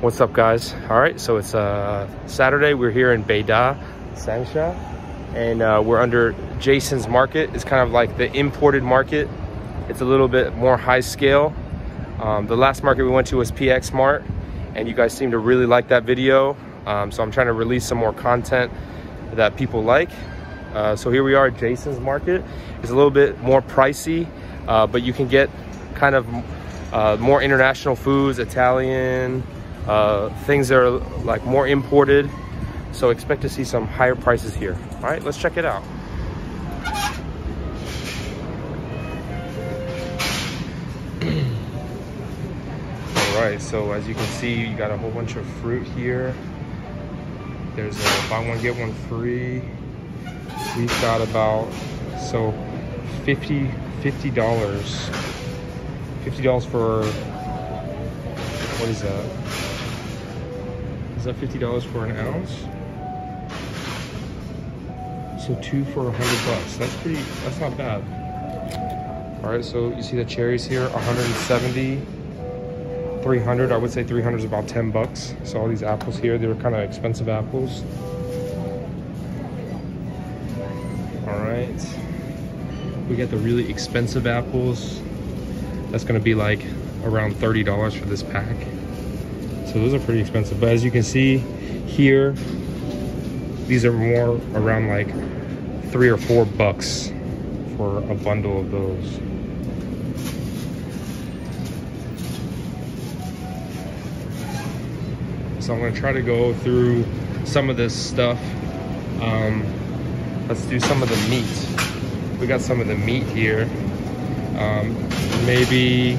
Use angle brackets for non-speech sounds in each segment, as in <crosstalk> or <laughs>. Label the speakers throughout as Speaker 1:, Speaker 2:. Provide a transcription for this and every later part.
Speaker 1: What's up guys? All right, so it's uh, Saturday. We're here in Beida, Sangsha, and uh, we're under Jason's Market. It's kind of like the imported market. It's a little bit more high scale. Um, the last market we went to was PX Mart, and you guys seem to really like that video. Um, so I'm trying to release some more content that people like. Uh, so here we are at Jason's Market. It's a little bit more pricey, uh, but you can get kind of uh, more international foods, Italian, uh, things that are like more imported. So expect to see some higher prices here. All right, let's check it out. <clears throat> All right, so as you can see, you got a whole bunch of fruit here. There's a buy one, get one free. We've got about, so 50 $50. $50 for, what is that? Is that $50 for an ounce? So two for a hundred bucks. That's pretty, that's not bad. All right, so you see the cherries here, 170, 300. I would say 300 is about 10 bucks. So all these apples here, they were kind of expensive apples. All right. We got the really expensive apples. That's gonna be like around $30 for this pack. So those are pretty expensive. But as you can see here, these are more around like three or four bucks for a bundle of those. So I'm gonna try to go through some of this stuff. Um, let's do some of the meat we got some of the meat here. Um, maybe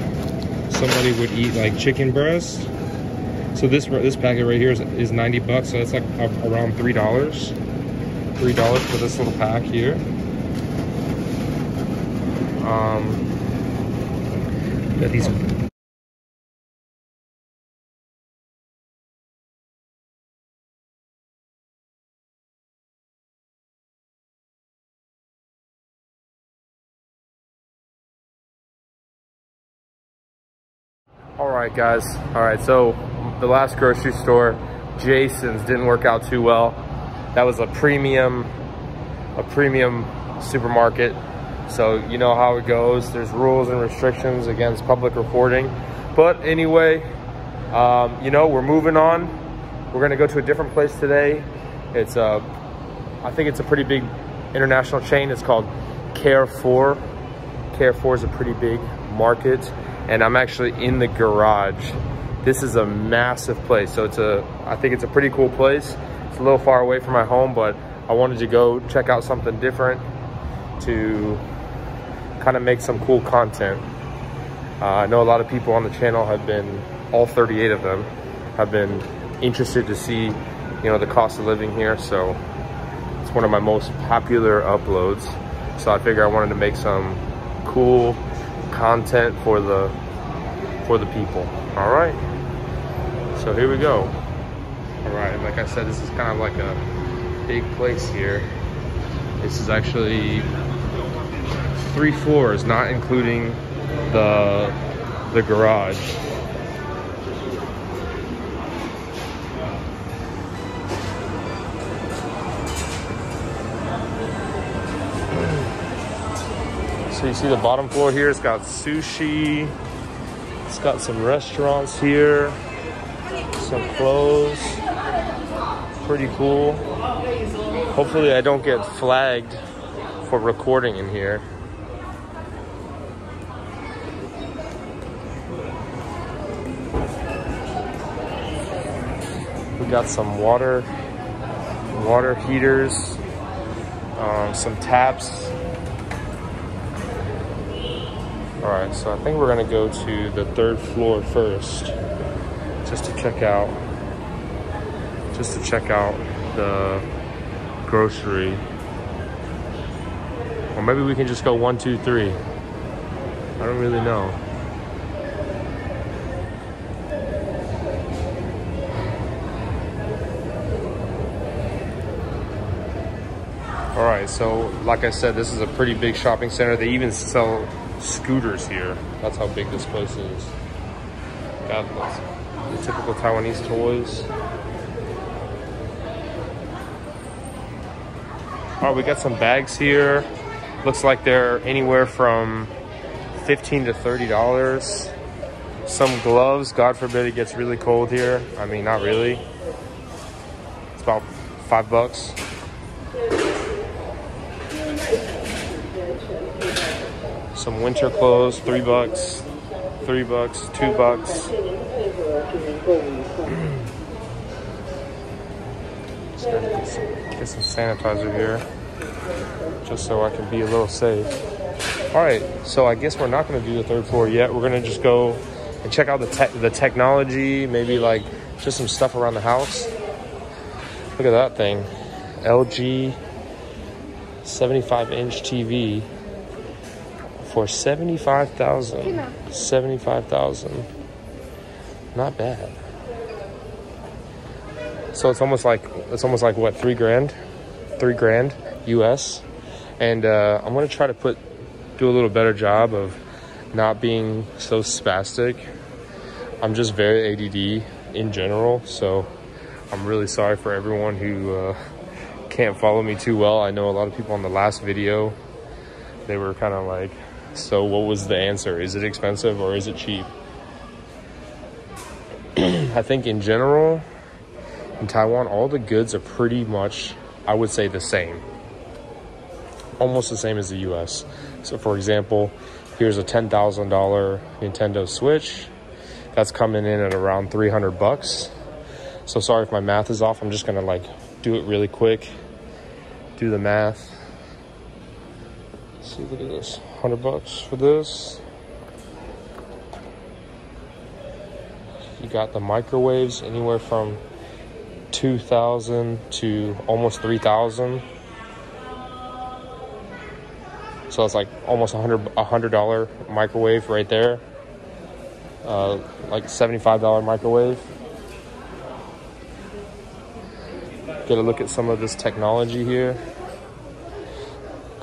Speaker 1: somebody would eat like chicken breast. So this this packet right here is, is 90 bucks, so that's like around three dollars. Three dollars for this little pack here. Um, these All right, guys. All right, so the last grocery store, Jason's, didn't work out too well. That was a premium, a premium supermarket. So you know how it goes. There's rules and restrictions against public reporting. But anyway, um, you know, we're moving on. We're gonna go to a different place today. It's a, I think it's a pretty big international chain. It's called Carrefour. Carrefour is a pretty big market and I'm actually in the garage. This is a massive place. So it's a, I think it's a pretty cool place. It's a little far away from my home, but I wanted to go check out something different to kind of make some cool content. Uh, I know a lot of people on the channel have been, all 38 of them, have been interested to see, you know, the cost of living here. So it's one of my most popular uploads. So I figure I wanted to make some cool content for the for the people all right. So here we go. All right like i said this is kind of like a big place here. This is actually three floors not including the the garage. So you see the bottom floor here, it's got sushi. It's got some restaurants here, some clothes. Pretty cool. Hopefully I don't get flagged for recording in here. We got some water, water heaters, um, some taps, all right, so I think we're gonna go to the third floor first, just to check out, just to check out the grocery. Or maybe we can just go one, two, three. I don't really know. All right, so like I said, this is a pretty big shopping center. They even sell scooters here. That's how big this place is. God bless. The typical Taiwanese toys. All right, we got some bags here. Looks like they're anywhere from 15 to $30. Some gloves, God forbid it gets really cold here. I mean, not really. It's about five bucks. Some winter clothes, three bucks, three bucks, two bucks. <clears throat> get some, get some sanitizer here, just so I can be a little safe. All right, so I guess we're not gonna do the third floor yet. We're gonna just go and check out the te the technology, maybe like just some stuff around the house. Look at that thing, LG 75 inch TV for 75,000. 75,000. Not bad. So it's almost like it's almost like what three grand, three grand US, and uh, I'm gonna try to put do a little better job of not being so spastic. I'm just very ADD in general, so I'm really sorry for everyone who uh, can't follow me too well. I know a lot of people on the last video, they were kind of like, so what was the answer? Is it expensive or is it cheap? <clears throat> I think in general, in Taiwan, all the goods are pretty much, I would say, the same. Almost the same as the US. So, for example, here's a $10,000 Nintendo Switch. That's coming in at around 300 bucks. So, sorry if my math is off. I'm just gonna like do it really quick, do the math. Let's see, look at this 100 bucks for this. You got the microwaves anywhere from 2000 to almost 3000 so it's like almost a hundred a hundred dollar microwave right there. Uh, like 75 dollar microwave. Get a look at some of this technology here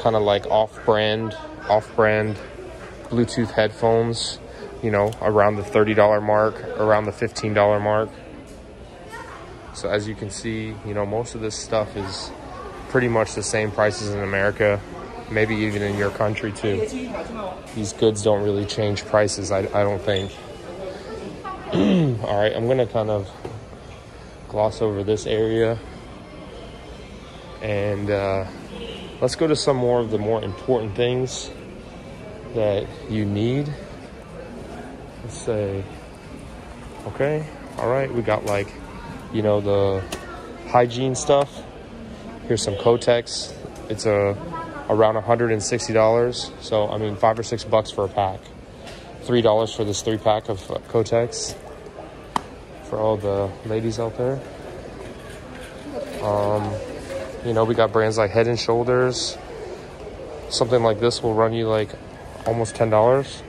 Speaker 1: kind of like off-brand off-brand bluetooth headphones you know around the $30 mark around the $15 mark so as you can see, you know, most of this stuff is pretty much the same prices in America, maybe even in your country too. These goods don't really change prices, I, I don't think. <clears throat> All right, I'm gonna kind of gloss over this area and uh, let's go to some more of the more important things that you need. Let's say, okay, all right, we got like you know, the hygiene stuff. Here's some Kotex. It's a around $160. So, I mean, five or six bucks for a pack. $3 for this three pack of uh, Kotex for all the ladies out there. Um, you know, we got brands like Head and Shoulders. Something like this will run you like almost $10.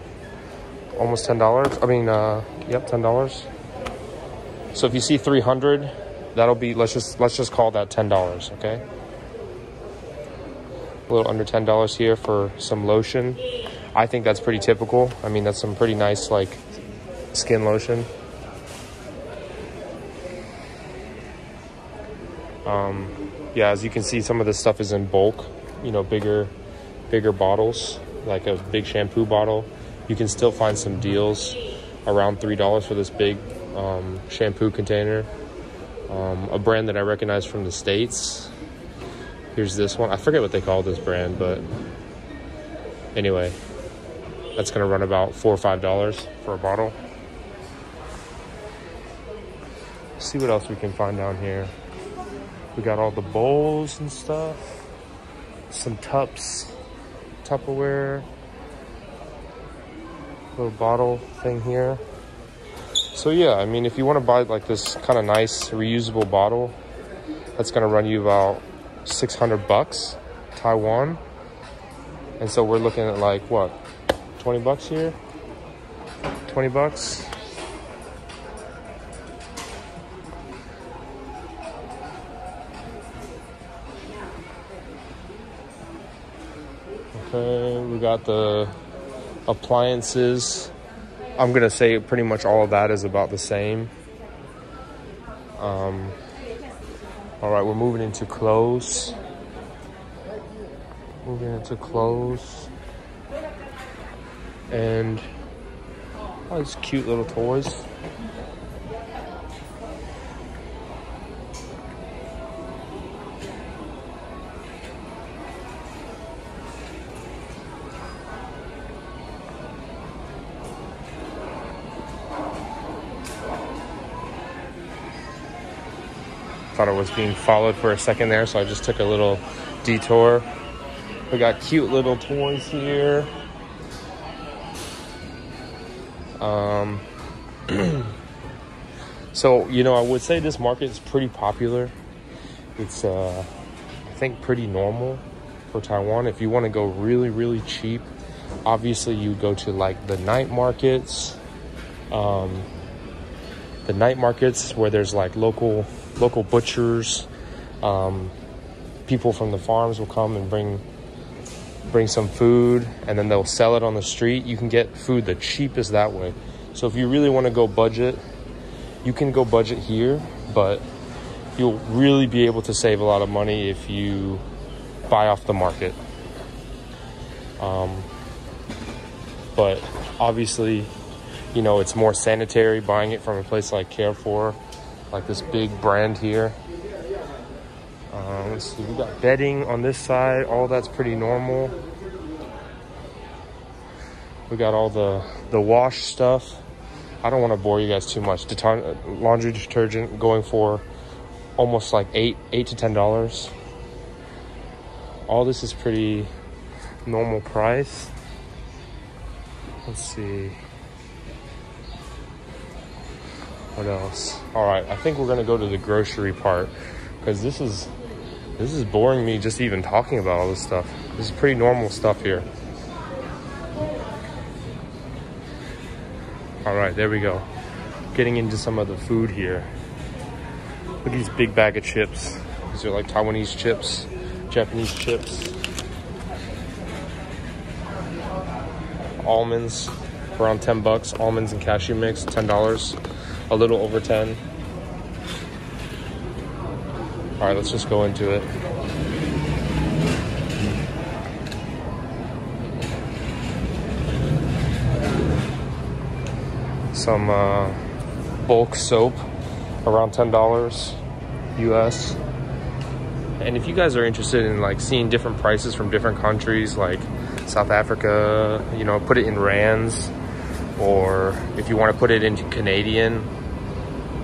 Speaker 1: Almost $10. I mean, uh, yep, $10. So if you see 300, that'll be let's just let's just call that $10, okay? A little under $10 here for some lotion. I think that's pretty typical. I mean, that's some pretty nice like skin lotion. Um, yeah, as you can see, some of this stuff is in bulk, you know, bigger, bigger bottles, like a big shampoo bottle. You can still find some deals around $3 for this big um, shampoo container. Um, a brand that I recognize from the States. Here's this one. I forget what they call this brand, but anyway, that's going to run about four or five dollars for a bottle. See what else we can find down here. We got all the bowls and stuff, some Tups, Tupperware, little bottle thing here. So yeah, I mean, if you want to buy like this kind of nice reusable bottle, that's going to run you about 600 bucks, Taiwan. And so we're looking at like what, 20 bucks here? 20 bucks. Okay, we got the appliances I'm gonna say pretty much all of that is about the same. Um, all right, we're moving into clothes. Moving into clothes. And all these cute little toys. Thought I was being followed for a second there, so I just took a little detour. We got cute little toys here. Um, <clears throat> so, you know, I would say this market is pretty popular. It's, uh, I think, pretty normal for Taiwan. If you want to go really, really cheap, obviously you go to like the night markets. Um, the night markets where there's like local local butchers, um, people from the farms will come and bring bring some food and then they'll sell it on the street. You can get food the cheapest that way. So if you really want to go budget, you can go budget here, but you'll really be able to save a lot of money if you buy off the market. Um, but obviously, you know, it's more sanitary buying it from a place like Carrefour like this big brand here. Um, let's see, we got bedding on this side. All that's pretty normal. We got all the, the wash stuff. I don't want to bore you guys too much. Laundry detergent going for almost like eight, eight to ten dollars. All this is pretty normal price. Let's see. What else? All right, I think we're gonna go to the grocery part because this is this is boring me just even talking about all this stuff. This is pretty normal stuff here. All right, there we go. Getting into some of the food here. Look at these big bag of chips. These are like Taiwanese chips, Japanese chips. Almonds, around 10 bucks. Almonds and cashew mix, $10 a little over 10. All right, let's just go into it. Some uh, bulk soap, around $10 US. And if you guys are interested in like seeing different prices from different countries, like South Africa, you know, put it in rands, or if you want to put it into Canadian,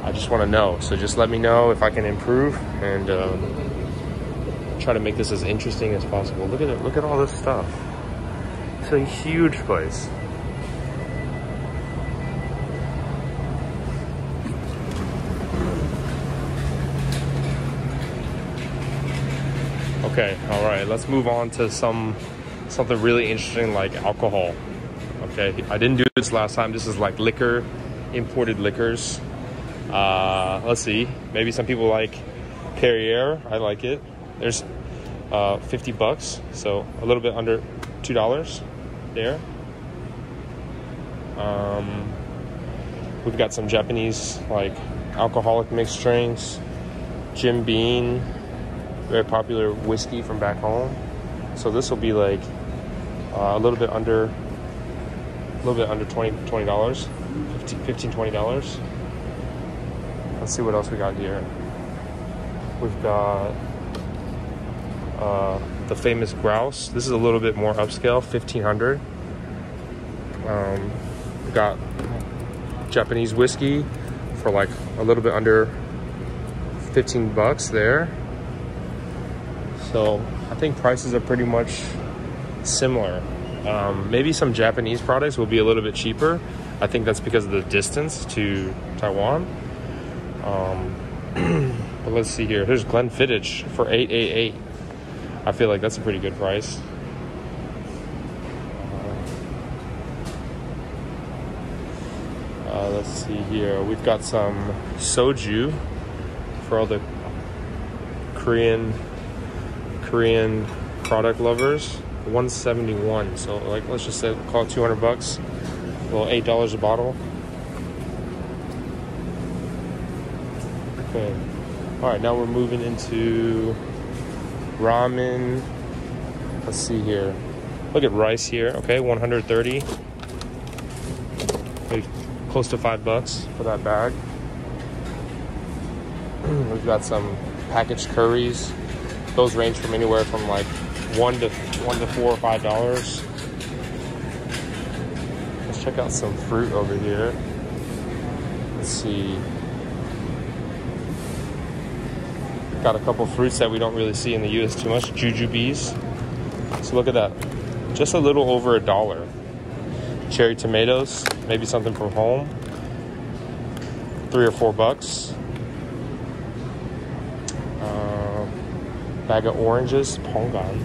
Speaker 1: I just want to know. So just let me know if I can improve and um, try to make this as interesting as possible. Look at it. Look at all this stuff. It's a huge place. Okay, all right, let's move on to some something really interesting like alcohol. Okay, I didn't do this last time. This is like liquor, imported liquors. Uh, let's see. Maybe some people like Perrier. I like it. There's uh, 50 bucks, so a little bit under two dollars there. Um, we've got some Japanese like alcoholic mixed drinks, Jim Beam, very popular whiskey from back home. So this will be like uh, a little bit under, a little bit under 20 dollars, 15 20 dollars. Let's see what else we got here. We've got uh, the famous grouse. This is a little bit more upscale, 1500. Um, got Japanese whiskey for like a little bit under 15 bucks there. So I think prices are pretty much similar. Um, maybe some Japanese products will be a little bit cheaper. I think that's because of the distance to Taiwan. Um, <clears throat> but let's see here. Here's Glenfiddich for 888. I feel like that's a pretty good price. Uh, let's see here. We've got some soju for all the Korean Korean product lovers. 171. So like let's just say call it 200 bucks. Well, eight dollars a bottle. Okay. All right, now we're moving into ramen. Let's see here. Look at rice here. Okay, 130. Maybe close to five bucks for that bag. <clears throat> We've got some packaged curries. Those range from anywhere from like one to one to four or five dollars. Let's check out some fruit over here. Let's see. Got a couple fruits that we don't really see in the US too much. Jujubes. So look at that. Just a little over a dollar. Cherry tomatoes, maybe something from home. Three or four bucks. Uh, bag of oranges, Pongan.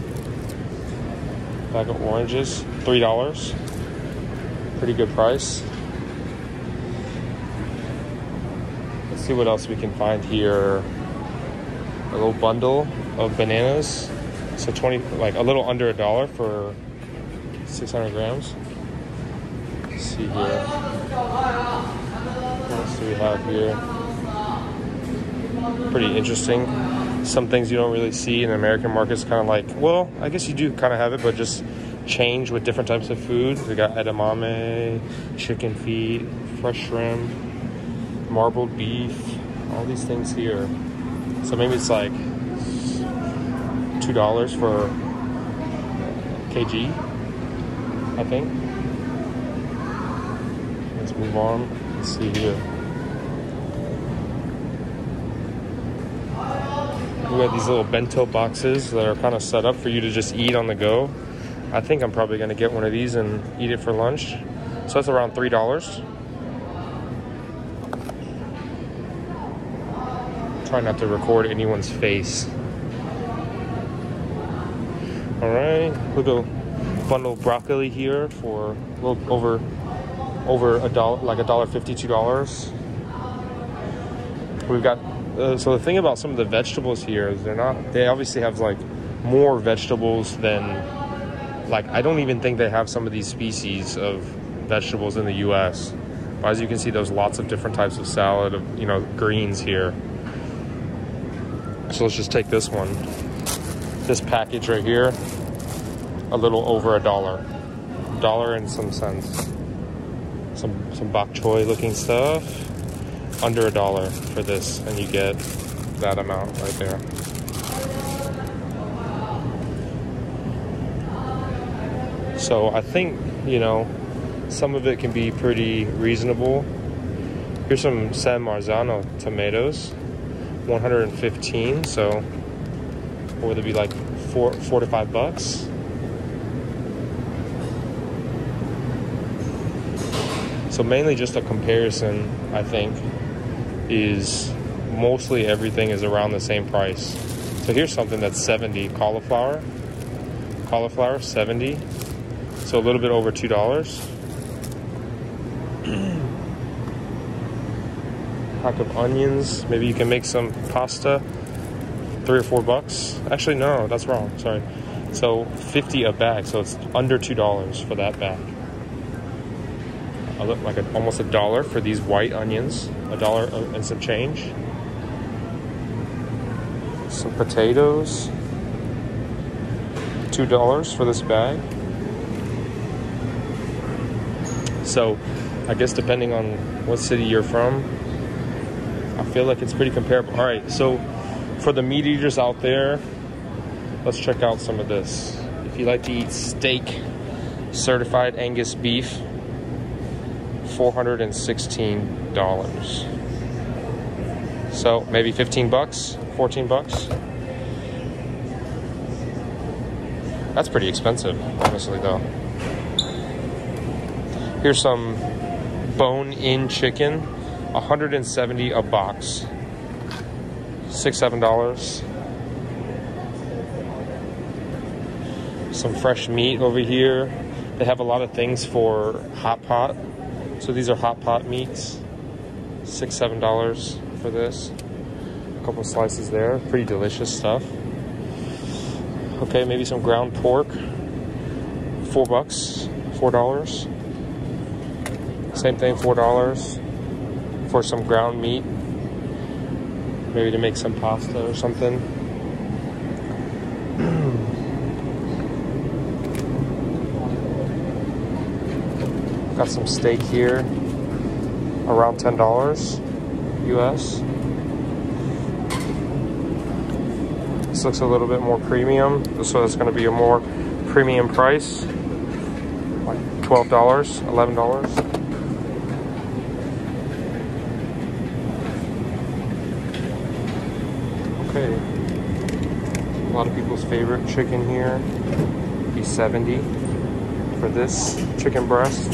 Speaker 1: Bag of oranges, three dollars. Pretty good price. Let's see what else we can find here a little bundle of bananas. So 20, like a little under a dollar for 600 grams. Let's see here. What else do we have here? Pretty interesting. Some things you don't really see in the American markets, kind of like, well, I guess you do kind of have it, but just change with different types of food. We got edamame, chicken feet, fresh shrimp, marbled beef, all these things here. So maybe it's like two dollars for kg, I think. Let's move on. Let's see here. We got these little bento boxes that are kind of set up for you to just eat on the go. I think I'm probably going to get one of these and eat it for lunch. So that's around three dollars. Try not to record anyone's face. All right, little bundle of broccoli here for a little over over a dollar, like a dollar fifty-two dollars. We've got uh, so the thing about some of the vegetables here is they're not. They obviously have like more vegetables than like I don't even think they have some of these species of vegetables in the U.S. But as you can see, there's lots of different types of salad of you know greens here. So let's just take this one. This package right here, a little over a dollar. Dollar and some cents. Some some bok choy looking stuff. Under a dollar for this, and you get that amount right there. So I think, you know, some of it can be pretty reasonable. Here's some San Marzano tomatoes. 115 so would it be like four four to five bucks? So mainly just a comparison i think is mostly everything is around the same price. So here's something that's 70 cauliflower. Cauliflower 70 so a little bit over two dollars pack of onions. Maybe you can make some pasta. Three or four bucks. Actually, no, that's wrong. Sorry. So 50 a bag. So it's under two dollars for that bag. I look like a, almost a dollar for these white onions. A dollar and some change. Some potatoes. Two dollars for this bag. So, I guess depending on what city you're from, I feel like it's pretty comparable. All right, so for the meat eaters out there, let's check out some of this. If you like to eat steak, certified Angus beef, $416. So maybe 15 bucks, 14 bucks. That's pretty expensive, honestly, though. Here's some bone in chicken 170 a box. Six, seven dollars. Some fresh meat over here. They have a lot of things for hot pot. So these are hot pot meats. Six, seven dollars for this. A couple slices there. Pretty delicious stuff. Okay, maybe some ground pork. Four bucks. Four dollars. Same thing, four dollars for some ground meat. Maybe to make some pasta or something. <clears throat> Got some steak here, around $10 US. This looks a little bit more premium, so it's gonna be a more premium price, like $12, $11. Okay, a lot of people's favorite chicken here, be 70 for this chicken breast.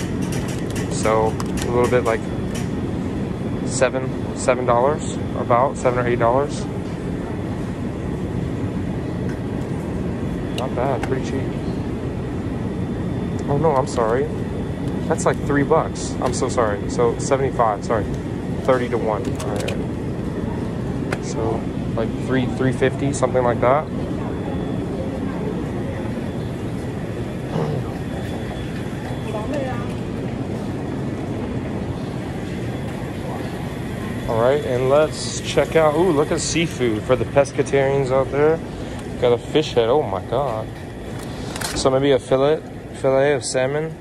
Speaker 1: So a little bit like seven, seven dollars, about seven or eight dollars. Not bad, pretty cheap. Oh no, I'm sorry. That's like three bucks. I'm so sorry. So 75, sorry. 30 to one. All right. So like three, 350, something like that. Right, and let's check out. Ooh, look at seafood for the pescatarians out there. Got a fish head. Oh my god. So maybe a fillet, fillet of salmon,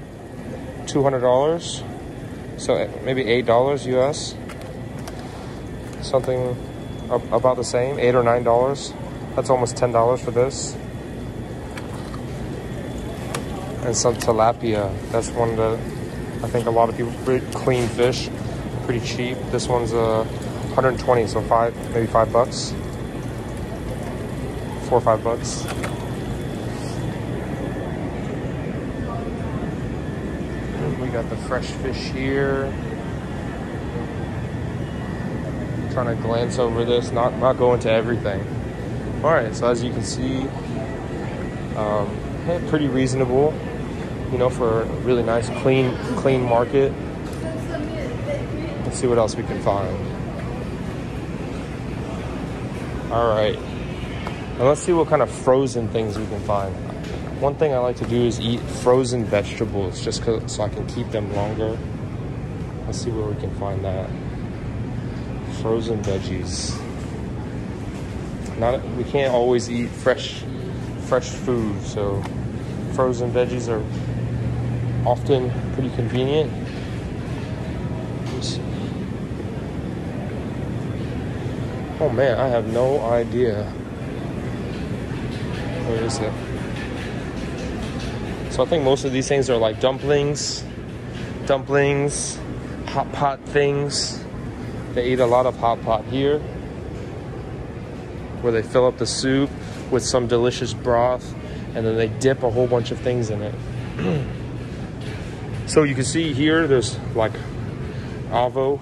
Speaker 1: two hundred dollars. So eh, maybe eight dollars US. Something about the same, eight or nine dollars. That's almost ten dollars for this. And some tilapia. That's one that I think a lot of people clean fish pretty cheap. This one's uh, 120, so five, maybe five bucks. Four or five bucks. We got the fresh fish here. trying to glance over this, not not go into everything. All right, so as you can see, um, pretty reasonable, you know, for a really nice, clean, clean market. Let's see what else we can find. All right. Let's see what kind of frozen things we can find. One thing I like to do is eat frozen vegetables just so I can keep them longer. Let's see where we can find that. Frozen veggies. Not we can't always eat fresh fresh food, so frozen veggies are often pretty convenient. Oh man, I have no idea. Where is it? So I think most of these things are like dumplings, dumplings, hot pot things. They eat a lot of hot pot here, where they fill up the soup with some delicious broth, and then they dip a whole bunch of things in it. <clears throat> so you can see here, there's like avo,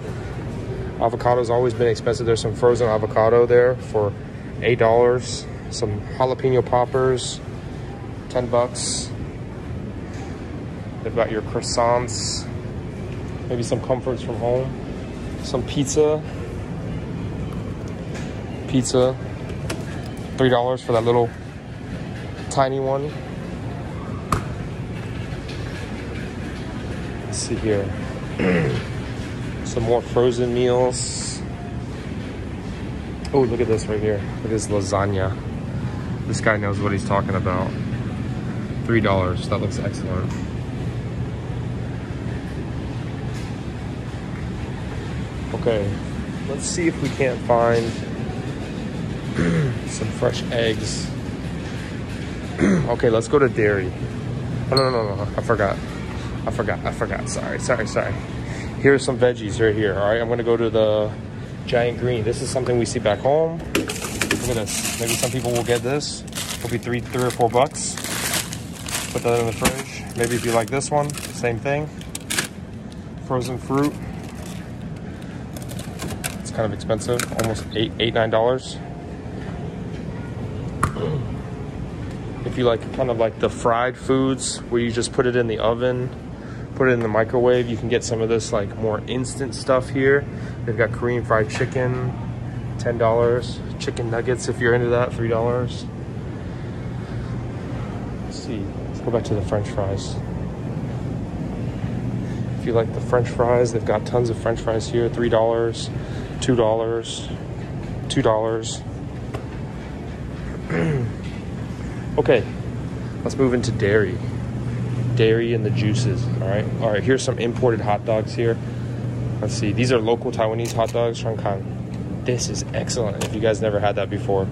Speaker 1: Avocado's always been expensive. There's some frozen avocado there for $8. Some jalapeno poppers, 10 bucks. They've got your croissants, maybe some comforts from home, some pizza. Pizza, $3 for that little tiny one. Let's see here. <clears throat> some more frozen meals. Oh, look at this right here. Look at this lasagna. This guy knows what he's talking about. $3. That looks excellent. Okay, let's see if we can't find <clears throat> some fresh eggs. <clears throat> okay, let's go to dairy. Oh, no, no, no, no, I forgot. I forgot, I forgot. Sorry, sorry, sorry here's some veggies right here. All right, I'm gonna go to the giant green. This is something we see back home. Look at this. Maybe some people will get this. It'll be three, three or four bucks. Put that in the fridge. Maybe if you like this one, same thing. Frozen fruit. It's kind of expensive, almost eight, eight, nine dollars. If you like kind of like the fried foods where you just put it in the oven put it in the microwave. You can get some of this like more instant stuff here. They've got Korean fried chicken, $10. Chicken nuggets if you're into that, $3. Let's see, let's go back to the french fries. If you like the french fries, they've got tons of french fries here, $3, $2, two dollars. <clears throat> okay, let's move into dairy. Dairy and the juices. All right, all right. Here's some imported hot dogs here. Let's see. These are local Taiwanese hot dogs, Shangkang. This is excellent. If you guys never had that before,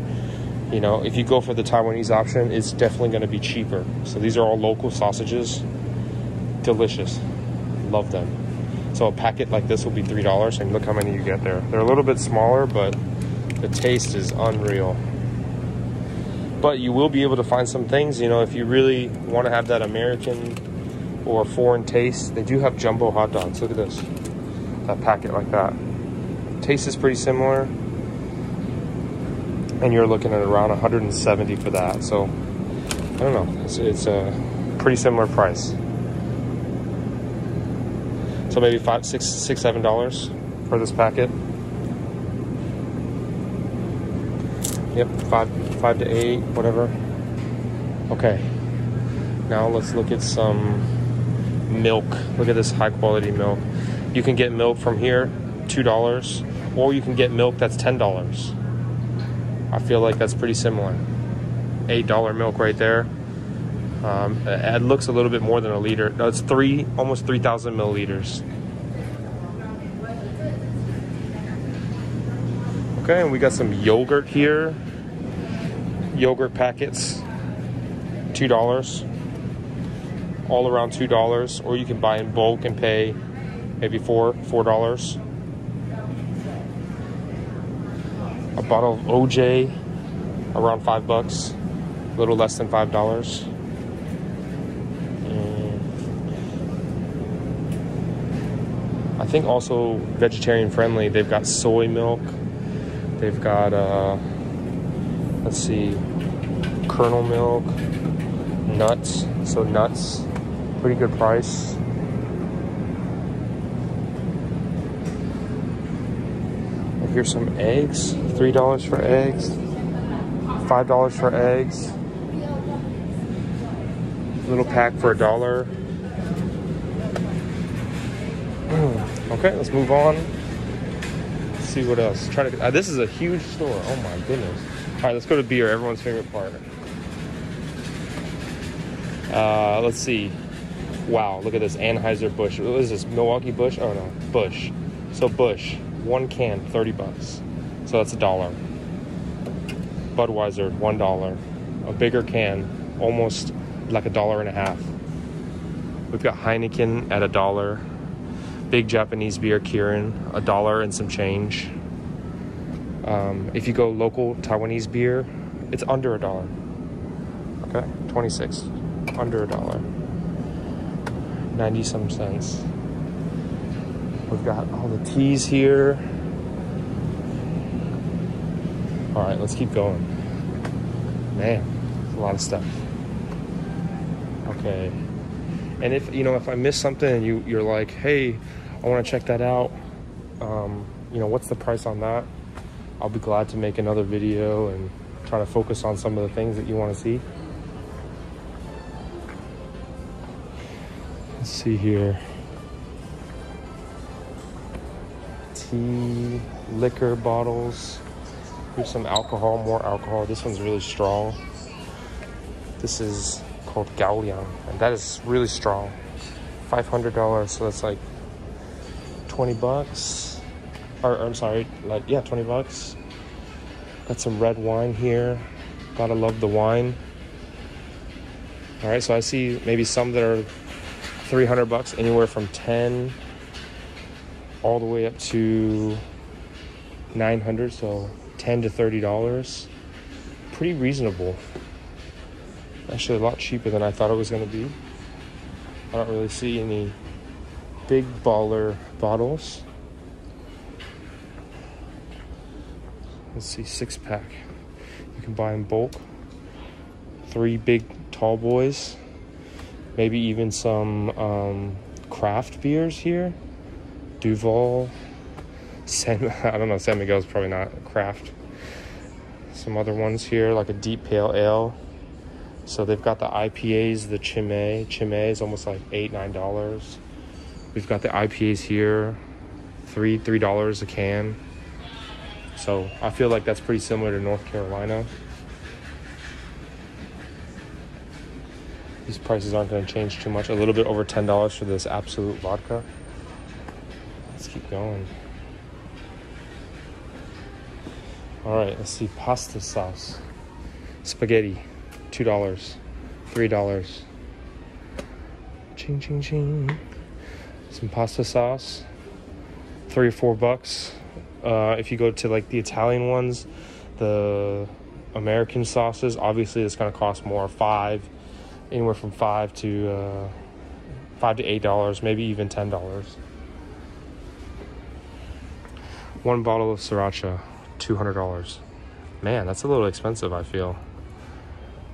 Speaker 1: you know, if you go for the Taiwanese option, it's definitely going to be cheaper. So these are all local sausages. Delicious. Love them. So a packet like this will be three dollars, and look how many you get there. They're a little bit smaller, but the taste is unreal. But you will be able to find some things, you know, if you really want to have that American or foreign taste. They do have jumbo hot dogs. Look at this, that packet like that. Taste is pretty similar, and you're looking at around 170 for that. So I don't know. It's, it's a pretty similar price. So maybe five, six, six, seven dollars for this packet. Yep, five, five to eight, whatever. Okay. Now let's look at some milk. Look at this high quality milk. You can get milk from here, two dollars, or you can get milk that's ten dollars. I feel like that's pretty similar. Eight dollar milk right there. Um, it looks a little bit more than a liter. No, it's three, almost 3,000 milliliters. Okay, and we got some yogurt here. Yogurt packets, $2. All around $2. Or you can buy in bulk and pay maybe four, $4. A bottle of OJ, around five bucks. A little less than five dollars. I think also vegetarian friendly. They've got soy milk. They've got uh, let's see, kernel milk, nuts. So nuts, pretty good price. Here's some eggs. Three dollars for eggs. Five dollars for eggs. Little pack for a dollar. Okay, let's move on. Let's see what else. Try to. Uh, this is a huge store. Oh my goodness. All right, let's go to beer. Everyone's favorite part. Uh, let's see. Wow, look at this Anheuser Busch. What is this? Milwaukee Busch? Oh no, Busch. So Busch, one can, thirty bucks. So that's a dollar. Budweiser, one dollar. A bigger can, almost like a dollar and a half. We've got Heineken at a dollar big Japanese beer, Kirin, a dollar and some change. Um, if you go local Taiwanese beer, it's under a dollar. Okay, 26, under a dollar. 90 some cents. We've got all the teas here. All right, let's keep going. Man, a lot of stuff. Okay. And if you know if I miss something and you you're like, hey, I want to check that out. Um, you know, what's the price on that? I'll be glad to make another video and try to focus on some of the things that you want to see. See here. Tea, liquor bottles. Here's some alcohol, more alcohol. This one's really strong. This is called Gaoliang, and that is really strong. $500, so that's like 20 bucks. Or, or, I'm sorry, like, yeah, 20 bucks. Got some red wine here. Gotta love the wine. All right, so I see maybe some that are 300 bucks, anywhere from 10 all the way up to 900, so 10 to 30 dollars. Pretty reasonable. Actually, a lot cheaper than I thought it was going to be. I don't really see any big baller bottles. Let's see, six pack. You can buy in bulk. Three big tall boys. Maybe even some um, craft beers here. Duvel, San, <laughs> I don't know, San Miguel's probably not craft. Some other ones here, like a deep pale ale. So they've got the IPAs, the Chimay. Chimay is almost like eight, nine dollars. We've got the IPAs here, three three dollars a can. So I feel like that's pretty similar to North Carolina. These prices aren't going to change too much. A little bit over $10 for this Absolut vodka. Let's keep going. All right, let's see. Pasta sauce. Spaghetti, $2, $3. Ching, ching, ching. Some pasta sauce, three or four bucks. Uh, if you go to like the Italian ones, the American sauces, obviously it's going to cost more. Five, anywhere from five to uh, five to eight dollars, maybe even ten dollars. One bottle of sriracha, two hundred dollars. Man, that's a little expensive. I feel.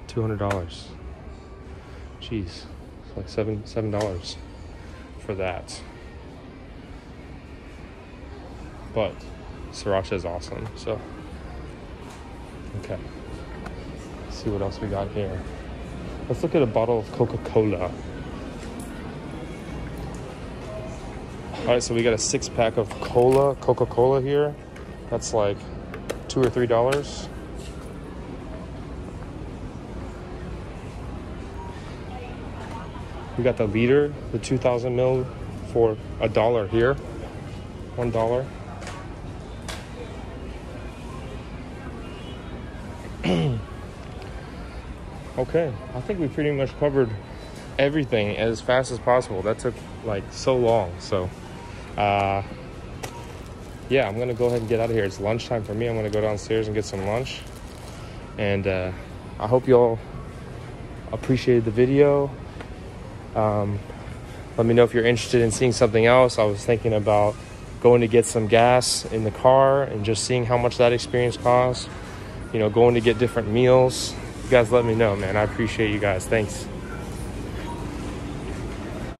Speaker 1: Two hundred dollars. Jeez, it's like seven seven dollars for that. But sriracha is awesome. So, okay. Let's see what else we got here. Let's look at a bottle of Coca Cola. All right, so we got a six pack of cola, Coca Cola here. That's like two or three dollars. We got the liter, the 2000 mil for a dollar here. One dollar. Okay, I think we pretty much covered everything as fast as possible. That took like so long. So, uh, yeah, I'm gonna go ahead and get out of here. It's lunchtime for me. I'm gonna go downstairs and get some lunch. And uh, I hope you all appreciated the video. Um, let me know if you're interested in seeing something else. I was thinking about going to get some gas in the car and just seeing how much that experience costs. You know, going to get different meals. You guys let me know, man. I appreciate you guys. Thanks.